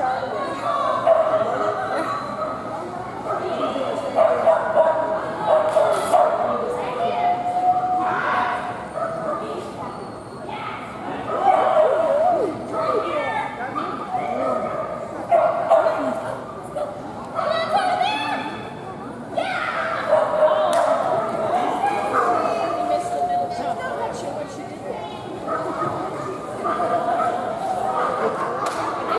Charlie.